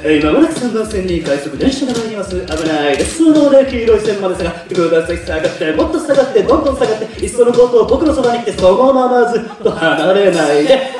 えー、今、村木さん番線に快速電車が参ります。危ないです。そのね黄色い線まで下がってく下がってもっと下がってどんどん下がっていっそのことを僕のそばに来てそのままずと離れないで。